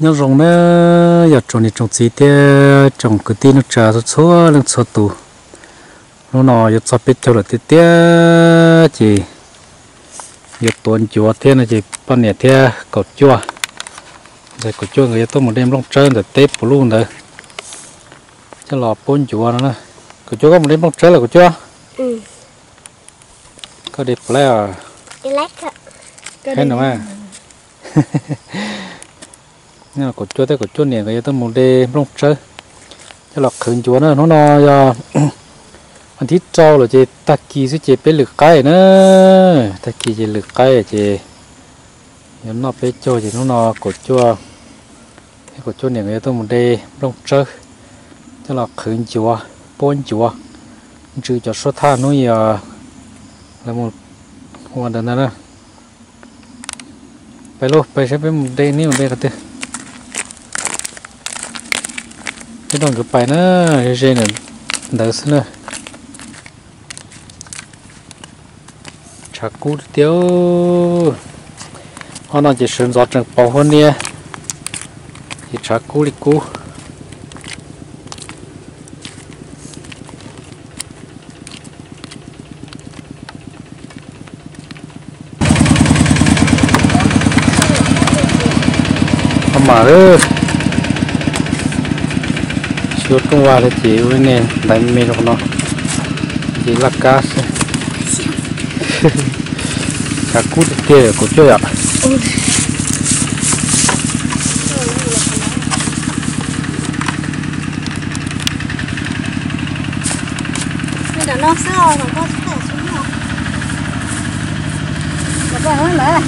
nhớ rồng nó giờ trồng thì trồng gì thế trồng cái tin nó trả số số nó số tù nó nọ giờ sao biết cho là thế thế chỉ giờ tuần chùa thế này chỉ bao nhiêu thế cột chùa rồi cột chùa người tôi một đêm long trơn rồi tép luôn rồi cho lò bốn chùa nữa cột chùa có một đêm long trơn là cột chùa ừ có đẹp lẽ à đi lát ạ hết rồi mà nhưng mà cột chùa tới cột chùa này người tôi một đêm long trơn cho lọ khẩn chùa nữa nó nó giờ anh thích trâu là chị ta kỳ sẽ chị bé lực cái nữa ta kỳ chị lực cái chị nếu nó bé cho chị nó nó cột chua cái cột chua này người tôi một đây đông trơ cho là khẩn chùa bốn chùa trừ cho số tha nó giờ là một hoàn thành đóไปลูกไปใช้เป็นเดนี่มันเดกันเถอะ cái đồng cái bài nó rơi nè đỡ xin nữa chả cú tiêu họ nói chỉ sinh ra trong bao hơn nè thì chả cú đi cú. Hãy subscribe cho chưa cũng vào thì chỉ với nè đánh mê nó. Chỉ là cá cá cút kia của chơi ạ? Nó sao mà có thể xuống rồi nó cái hơi mẹ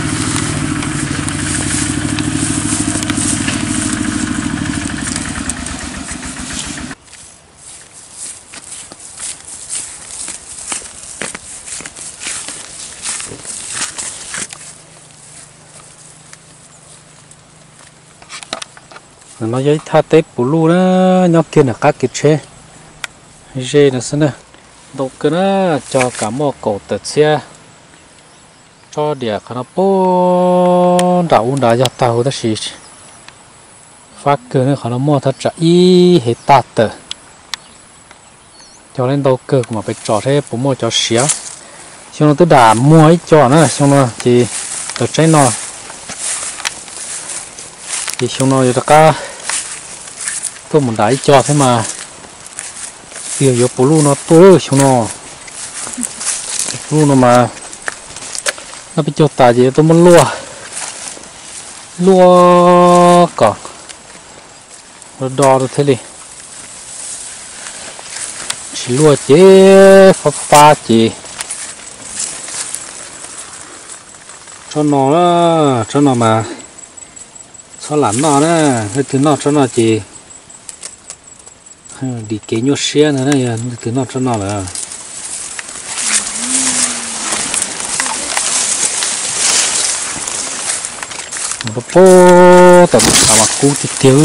nó giấy tha tế bù lu đó nhóc kia là các cái chế. Dê là xin nè? Đâu cái nó cho cả một cổ tật xe. Cho địa khả nó bố uống đã cho tao đó xí phát cơ nó khả nó mua thật trả y, hết tạt tờ. Cho nên đâu cơ mà phải trò thế, bố mua cho xía xong nó tôi đã mua ấy cho nó, xong nó thì ở trên nó thì xong nó giờ ta tôi muốn đáy cho thế mà. Bây giờ bố lu nó tôi xong nó. Lu nó mà. Nó bị cho tài gì tôi muốn lua. Lua cả. Nó đo được thế đi. Chỉ lua chế pha pha chỉ cho nó cho nó mà. Cho lắm nó đó cái thứ nó cho nó chỉ đi kế nhau xe nữa này à, thứ nó cho nó là một bố tầm tầm mặc cú thì tiêu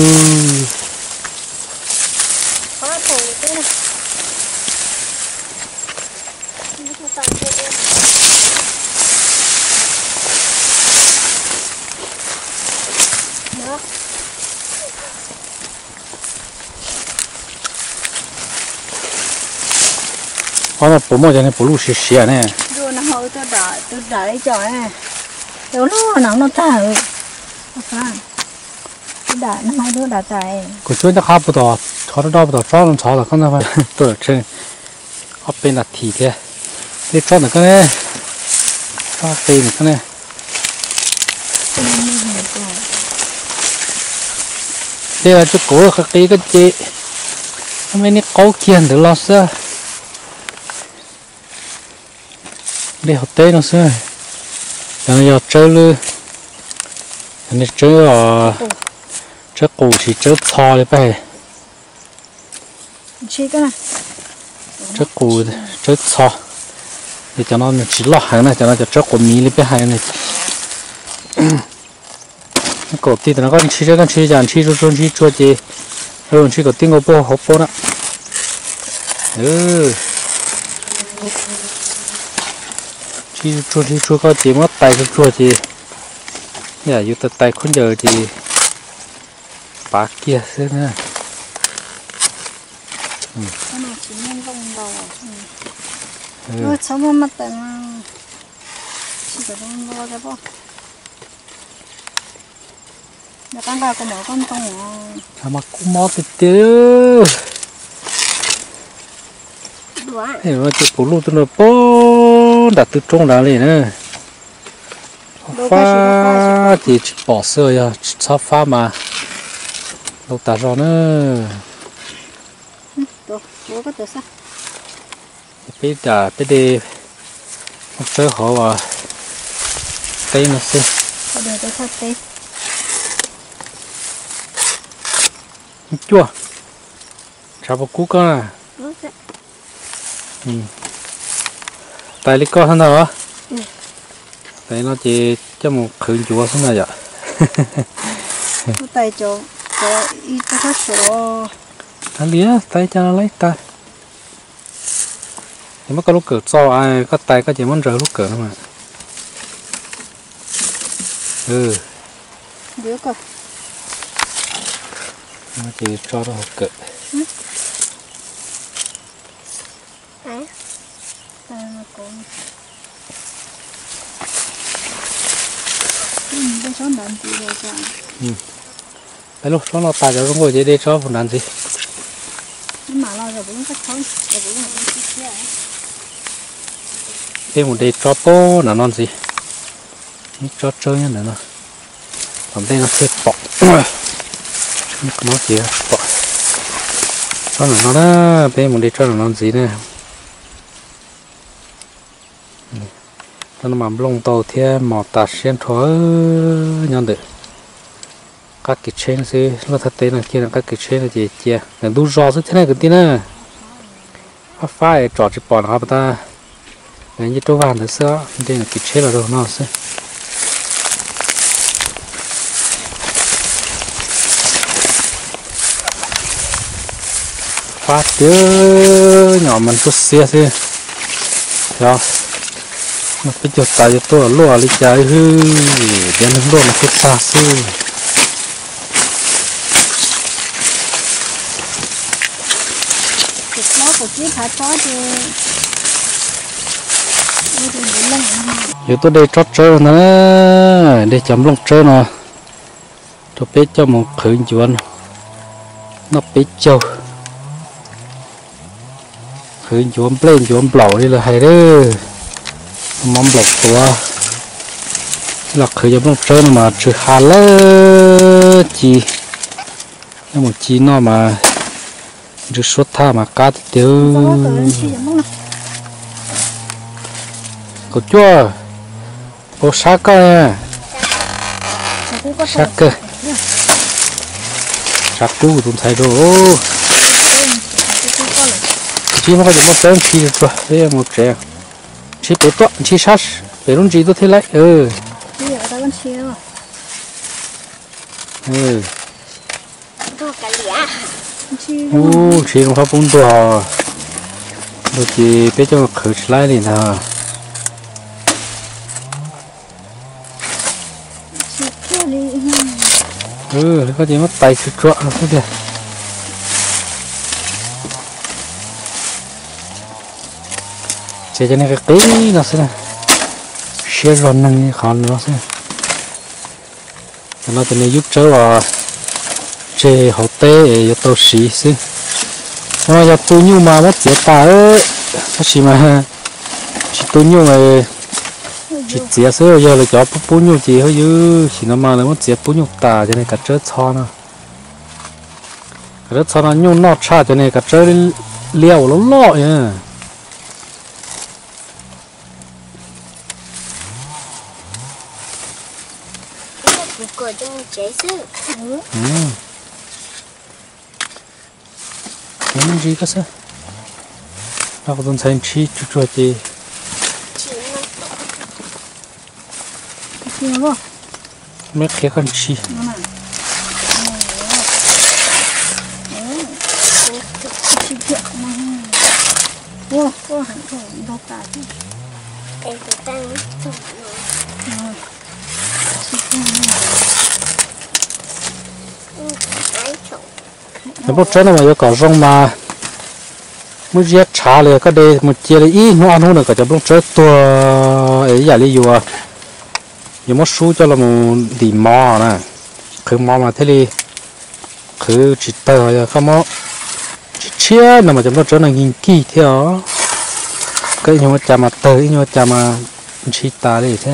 好了，不么在那不露是些呢。就那好在打，就打一脚哎，有路哪能打？我看，就打那还就打在。我觉得还不到，朝着到不到，早上朝着刚才吧，对，真，好被那体贴，你抓那个呢？抓被那个呢？对啊，这狗和这个鸡，他们那狗见的老是。Đây học tết nó giờ nó giờ chơi luôn giờ nó chơi ở chơi cổ chỉ chơi thò đấy bay chi cái này. Chơi cổ chơi thò thì cho nó chỉ lo hàng này cho nó chơi cổ mì lên bên hàng này. Cổ tí nó có chi chơi con chi dàn chi cho chi cho chi rồi chi có tiếng có bộ hộp bộ đó. Ừ chi cho chi cho có chỉ mất tay cho cho chi giờ yêu tay tay không giờ thì bá kia xưa nữa. Chỉ vòng đầu ừ. ơ cháu mà mặt tại mà. Chỉ có vòng đầu ra bò. Nhà con gà con mở con tông à sao mà cũng cái tiêu đùa thì mà chỉ phụ luôn tôi nó bố đặt từ trong đó liền nữa pha chỉ bỏ sơ ya sao pha mà đâu ta rồi nữa bây giờ bây đi một sơ họ và cây nó sẽ có được cái thật đấy chua chào bố cú con à rồi tại lý con thế nào á? Ừ. tại nó chỉ cho một khử chùa thế nào vậy tay chỗ chỗ ít hết số ta lía tay cho nó lấy tay. Thì mới có lúc cỡ cho ai có tay có chỉ muốn rỡ lúc thôi mà ừ. Đứa coi. Nó chỉ cho nó cỡ tay mà cũng ừ số đàn gì rồi sao cái lúc đó nó tay cho nó ngồi dưới đây cho phần đàn gì? Nhưng mà lo rồi cũng có thôi rồi cũng là cái vậy thêm một đây cho bố là non gì? Cho chơi nữa nó. Còn đây nó sẽ bọc nó chỉ bọc cho là nó đó bên một đây cho là non gì nè nó mà lông tàu thì mỏ tạt xuyên thối nhân được các cái trên gì nó thật tế là kia là các cái trên là gì kia là đu rò rất thế này cái tí nữa phát phải trò chỉ bỏ nó ta. Cái như trâu vàng nữa xưa đây là cái trên là đâu nó sẽ phát chứ nhỏ mình chút xia xí. Rồi nó bây giờ tại cho tôi lúa đi chạy hư đến hôm đó nó chút xa bị lưng giờ tôi đây trót trơ nữa để chấm lông trơ nó tôi biết cho một khởi chuan nó biết châu khởi chuan lên chuan bầu đi là hay đó mắm bầu tua là khởi chuan lông trơ mà trừ hà lơ chi nhưng một chi nó mà trừ suốt tha mà cá tiêu có chi nó có chua? Có sát cơ nha tự cơ sát cú tụi thầy đồ chỉ mà có một tên chỉ được rồi? Đây là một trẻ chỉ bé to chỉ sát bé luôn chỉ tôi thấy lại ừ. Ừ. Ô chỉ không phải bốn đồ rồi chỉ bé cho khử lại đi đi ừ có gì mất tay sự trọ không được chế cho nên cái tí nó sẽ xe ròn năng khó nó sẽ nó à, à, cho nên giúp cho vào chế hậu tế cho tôi xí xí. Nó giờ tôi nhu mà mất chế ta ấy nó chỉ mà, chỉ tôi nhu mà chỉ chế sữa giờ là cho bố bút như chỉ hơi dư chỉ nó mà nó mất chế bố nhu ta, cho nên cả chết cho nó. Cả chết cho nó nhu nó cha, cho nên cả chết liều nó lọ nhá trong chế sự ừ. Cái gì cái sao? Nó có tôn thành chi chỉ nó chiều vô mấy cái con chi. Nó nè chi kiện mà vô vô hẳn thôi đâu cả chứ cái của tăng thủng nó chi kiện ai nó bốc trớ nó mà có cỏ rong mà mới giết trảเลยก็เดมันเจเลยอีนัวนู้นก็จะบล็อกเจอตัวเอ๋ยอย่าเลยอยู่อ่ะยังไม่สู้จะเรามันดีมอนะคือมอมาเท่เลยคือจิตเตอร์yaเขามาจิเชี่ยนะมันจะบล็อกเจอหนังยิงกี้เที่ยวก็ยังว่าจะมาเตอร์ยังว่าจะมาชิตาเลยใช่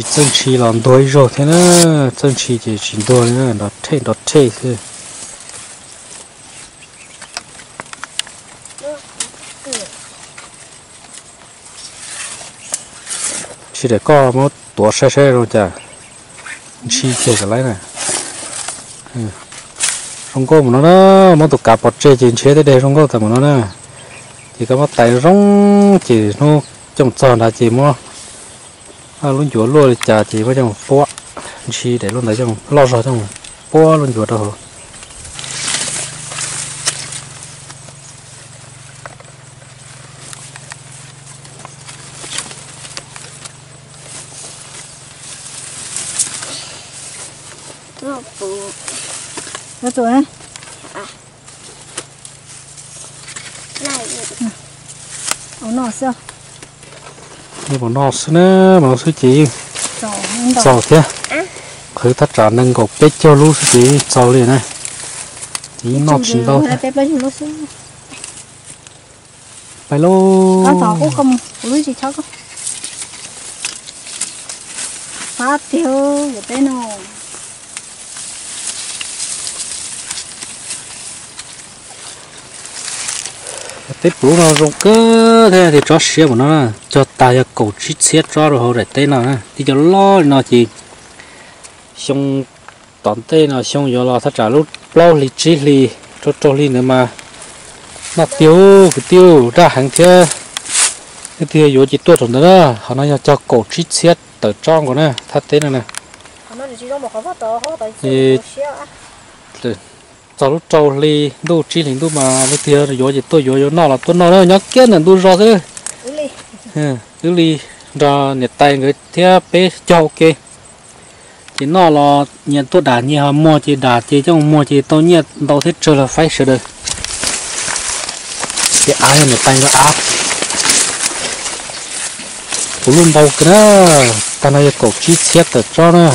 chỉ chân chỉ làm đôi rồi, thế nữa chân chỉ chỉ chỉ đôi nữa nó thế nó thế thôi chỉ để có một tổ xe xe rồi chả. Chỉ chơi cái lấy này Ừ. không có một nó đó một tụ cặp bọt chơi trên chế thế đây không có tầm nó nè. Chỉ có một tay rong, chỉ nó trong tròn là chỉ mua à luôn chúa luôn chả chỉ có trong bó chi để luôn đấy trong lo rồi trong bó luôn chúa đâu Nó phụ Nó tuổi ấy. lại Ủa nó sao? như bọn nó xứ nữa mà nó xứ chỉ Trời, không đọc. giàu thế khởi thắt trả nâng gọc bếp cho lũ xứ chỉ giàu liền này chỉ nó Chừng chỉ gì đâu nó thế tép lấy nó xíu. phải lô Có thỏ cũng không, lưới gì chắc không? Phát tiêu, cái tên nào. Tết bố nó rộng cơ thế thì cho xe của nó cho ta cho cổ chít xét cho rồi hồi để tên nào nè thì cho lo nó chỉ xong tón tên nó xong giờ lo thắt trả lúc lâu lì chi lì cho cho lì nữa mà. Nó tiêu cái tiêu ra hàng thế cái tiêu yếu chỉ tốt rồi đó họ nói cho cổ chít xét tờ trong của nó thắt tên này nè. Nó Thì- cho lúc trâu lì đu chi lì đu mà lúc tiêu rồi chỉ tôi yếu yếu nó là tôi nó nó nhắc kia là đu rõ thế. Ừ cứ đi ra nhiệt tay người theo bé cho ok chỉ nó là nhiệt tôi nhiệt họ mua chỉ đá chỉ trong mua chỉ tôi nhiệt đâu thích chơi là phải sửa được. Cái ai nhiệt tay nó áp cũng luôn bao cái đó ta nói cổ chi xét được cho nó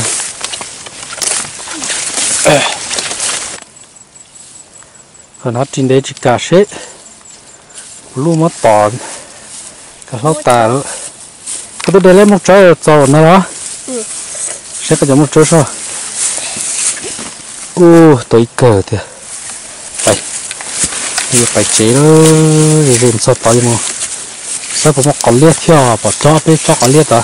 nó trên đấy chỉ cả sét luôn mất tòn cái lóc tà đó cái tôi để lên một trái cho nó đó sẽ có một trái sao ô tôi cờ thì phải giờ phải chế nó rồi làm sao tới mà sao có một con liệt theo bỏ cho bên cho con liệt đó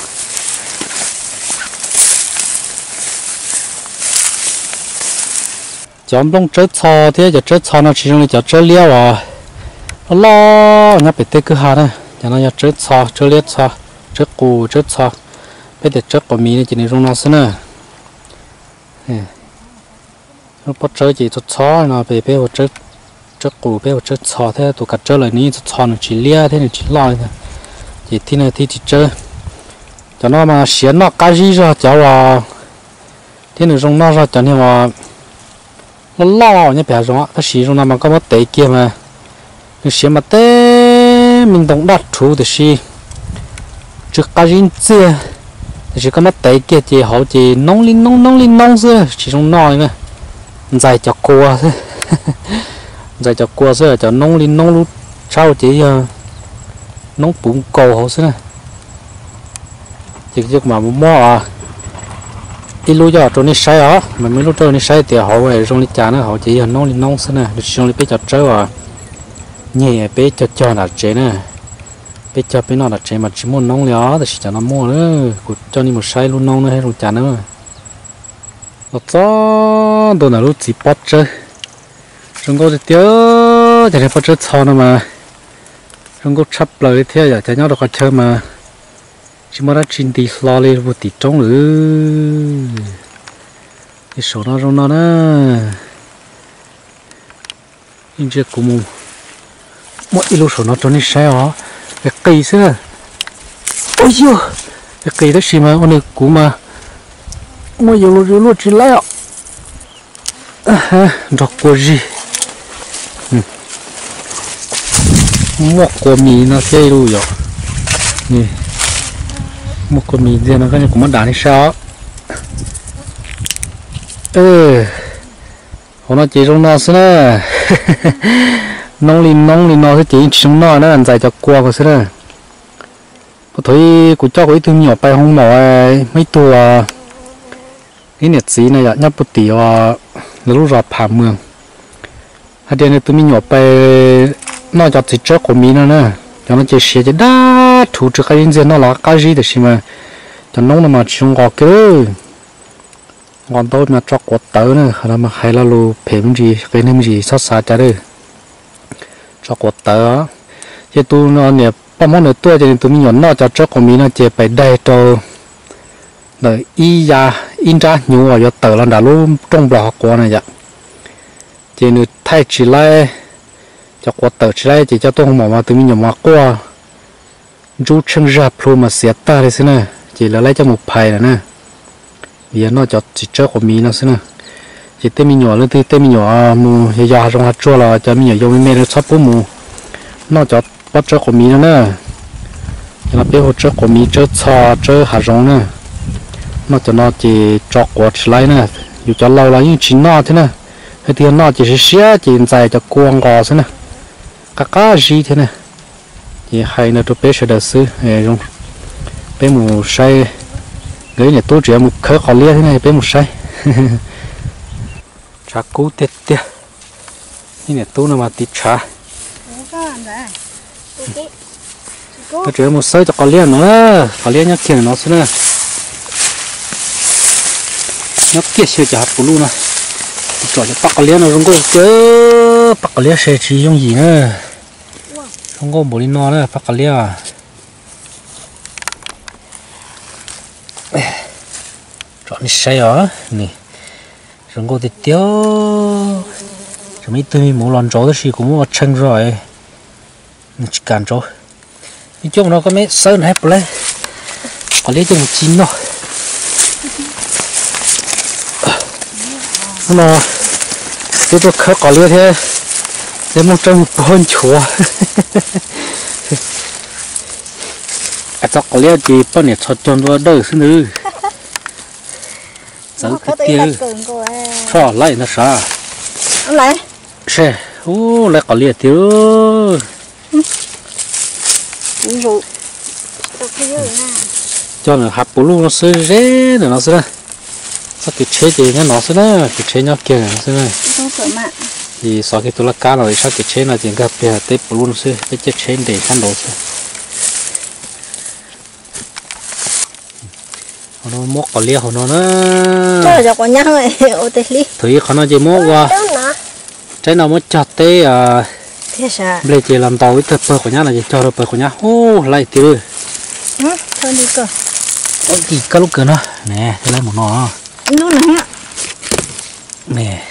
chọn bông trái cho, thế giờ trái cho nó chỉ trong giờ cho liêu à. Lo nhá bị tê cứ hà này giờ nó giờ trái cho trái liêu cho trái cù trái cho. Bây giờ trái quả mì này chỉ nên dùng nó xin à nó bắt trái chỉ cho thọ nó bị bị trái trái củ bị trái cho. Thế tụ cả trái lại ní, cho thọ nó chỉ liêu thế này chỉ lo thôi. Chỉ thi này thi chỉ trái cho nó mà xiên nó cái gì ra cháu à. Thế này dùng nó ra cho nên mà nó lo nhé bé rồi cái xí trong nó mà có một tế kia mà. Cái gì mà tế mình đồng đặt chú thì xí. Chứ cá rin chưa? Thì chỉ có một tế kia thì họ chỉ nông linh nông nông linh nông xưa chỉ trong nó nữa dài cho cua thôi. Dài cho cua xưa cho nông linh nông lúc sau chỉ ờ, nông bún cầu họ xưa chỉ trước mà mua à? Đi lúc giờ trốn đi sai á mà mấy lúc trốn đi sai thì họ về trong đi chán nó họ chỉ là nông đi nông xin nè được trong đi bé cho chơi à. Nhẹ bé cho cho là chế nè. Bé cho bé nó là chế mà chỉ muốn nông liao thì chỉ cho nó mua nữa. Của cho đi một sai luôn nông nữa hay luôn chán nữa. Nó cho đồ nào lúc chỉ bắt chơi chúng tôi thì tiêu chỉ là bắt chơi sao nữa mà. Chúng tôi chấp lời thế giờ chỉ nhau được có chơi mà chỉ mà đã chín thì lo lên một tí trong nữa cái số nó trong nó nè nhưng chưa cũng một mỗi ít lúc số nó cho nên sai hả cái cây xưa ôi yo cái cây đó xí mà ông này cũng mà ôi yo lo lô chỉ lại ạ à ha rồi qua gì mua quả mì nó chơi luôn rồi nè một con mì giờ nó cái này cũng mất đá đi sao ừ hôm nay chỉ trong nó xí nè nông lì nông lì nó sẽ chỉ trong nó nó ăn dài cho qua của xí nè có thấy của cho cái thương nhỏ bay không mỏ mấy tua cái nhiệt gì này ạ nhấp một tỉ là lúc rọt phá mường hay đây này tụi mình nhỏ bay nó cho chỉ cho của mình nữa nữa cho nó chỉ xe chỉ đá thủ trước cái gì nó là cái gì được mà cho nông nó mà chung gọt cái còn tôi mà cho quạt tớ nữa là mà hay là lu phèm gì cái nem gì sát sát cho đây cho quạt tớ chứ tôi nó nè bao món nữa tôi thì tôi mình nó cho cho của mình nó chỉ phải đây cho đợi y ya in ra nhiều ở tờ là đã luôn trong bò của này vậy chỉ nữa thay chỉ lại cho quạt tờ chỉ lại chỉ cho tôi không mỏ mà tôi mình nhỏ mà qua. Rú chân ra pro mà xé ta đấy xin nè. Chỉ là lấy cho một bài là nè. Bây giờ nó cho chỉ cho của mình nó xin nè. Chỉ tên mình nhỏ lên thì tên mình nhỏ à, mù, giờ giờ trong hạt chua là cho mình nhỏ dùng mẹ nó sắp bố mù. Nó cho bắt cho của mình nó nữa nó biết hỗ trợ của mình, cho cho cho hạt giống nè. Nó cho nó chỉ cho quạt lại nè. Dù cho lâu là những chín nó thế nè. Hay thì nó chỉ sẽ xé, chỉ dài cho cuồng gò thế nè cá cá gì thế này thì hay là tôi bé sẽ đặt sư rồi bé mù say gửi này tôi chỉ một khơi khó liên thế này bé mù say trà cú tết tết như này tôi nó mà tít trà tôi chỉ một say cho khó liên nữa khó liên nhắc kia nó xin nó kia chưa chả hạt của luôn này cho cho bắt có nó không có chứ bắt có sẽ chỉ dùng gì nữa. Không có bổ đi nó nữa bắt có chọn đi ở nè không có thì tiêu rồi mấy tôi muốn làm thì cũng muốn chân rồi. Mình chỉ cần chỗ đi chung nó có mấy sơn hết lấy có lấy cho một chín rồi nó tôi tôi khơi có lấy thế. Để một trong con chúa à chắc có lấy gì bao nhiêu cho chọn vào đời xin ư có cái tiêu cho lại nó sao lấy xe. Ô lại có liệt tiêu cho nó hạt bù lu nó sơ rế nó sơ ra sao cái chế gì nó nó sơ ra cái chế nhau kia nó sợ mạng thì sau khi tôi là cá rồi sao cái chế nó chỉ gặp bè tép bù lu nó sơ cái chế chế để khăn đồ sơ nó móc có liệt nó nó cho cho con nhang ấy ô tê li thủy khó nó chỉ móc qua trái nào mới chặt tê à bây giờ làm tàu với tập bờ của nhà là gì cho được bờ của nhà ô lại tiêu thôi đi cơ ôi gì cá lúc cơ nó nè thế lấy một nó lúc này á. Nè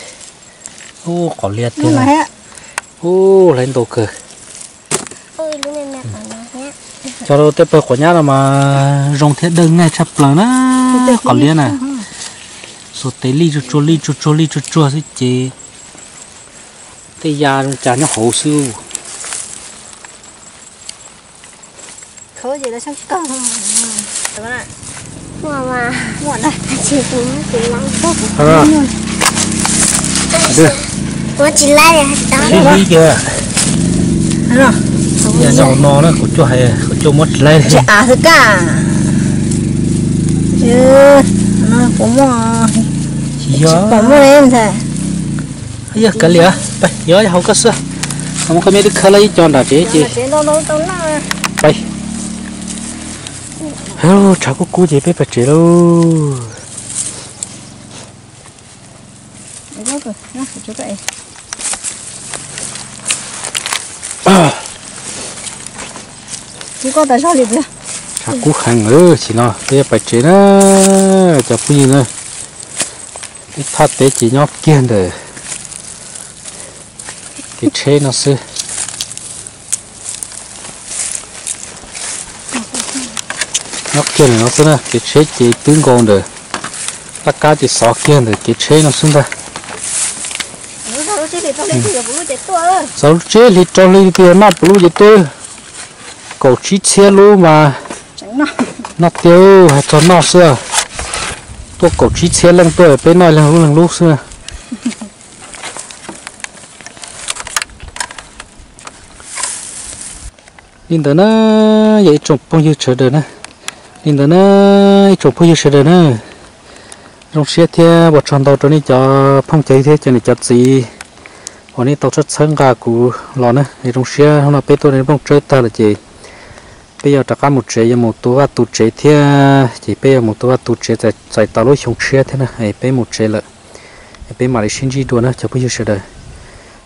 ô có liệt lúc thế này này. á. Ô lên tổ cơ ôi lúc này mẹ còn nó nhé. Cho đâu tiếp bờ của nhà là mà rong thế đơn ngay chập lờ nó có liệt nè số tế ly cho cho ly cho cho ly cho cho thế chị thế già trong trà nó hậu siêu khơi gì đó xong. Cơ các bạn mà mà. Muộn đây chỉ cũng chỉ lắng tốt à đưa. Nó chỉ lại là đó. Gì kìa thấy rồi. Giờ nó nó nó của cho hay của cho mất lên chạy à thứ cả. Chứ nó cũng mà giờ cũng mà em thế bây giờ cái lìa. Bây giờ không có sữa không có mấy đứa khơi lấy cho đã chế chị chế đâu đâu đâu nào bây hello chào cô cô chị bé bà chị đâu. Chú có tại sao liệt vậy? chào cô hàng ơi chị nó bé bà chị nó. Chào cô gì nữa cái thắt tế chị nhóc kiên rồi cái chế nó sư nó kia này nó xưa nè cái chế chỉ tương gòn được tất cả chỉ sáu kia được cái chế nó chết tôi ơi. sáu chế thì cho lên kia nát lú vậy tôi. Cậu chỉ xe lú mà. Nó. Tiêu hay cho nó xưa. Tôi cậu chỉ xe lần tôi bên này là lần lú xưa. Nhìn tới nó vậy trồng bao nhiêu chờ đợi nè nên đó nó chụp bao sẽ được nữa trong xe thì bột tròn tàu cho nên cho phong cháy thế cho nên cho gì còn nên tàu rất sáng gà của lò nữa thì trong xe hôm nào bé tôi đến phong chơi ta là gì bây giờ chắc một chế một tô và tổ chế thì chỉ bây giờ một tô và tổ chế tại tại tàu lối xuống xe thế này hay bây một chế là bây mà lại xin gì đồ nữa cho bao nhiêu chờ đợi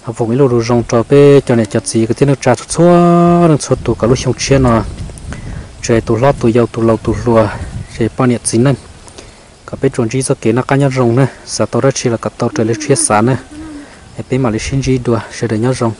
học vùng lô đồ rong cho bây cho nên chặt gì cái tiếng nó trả chút xóa đang xóa tụ cả lối xuống xe nào chơi tụ lót tụ dầu tụ lâu tụ lùa chơi bao nhiêu gì nên cả bé chuẩn chỉ cho kế nó cá nhau rồng nè sao tao đã chỉ là cả tao chơi lấy chia sản nữa bé mà lấy xin gì đùa chơi được nhau rồng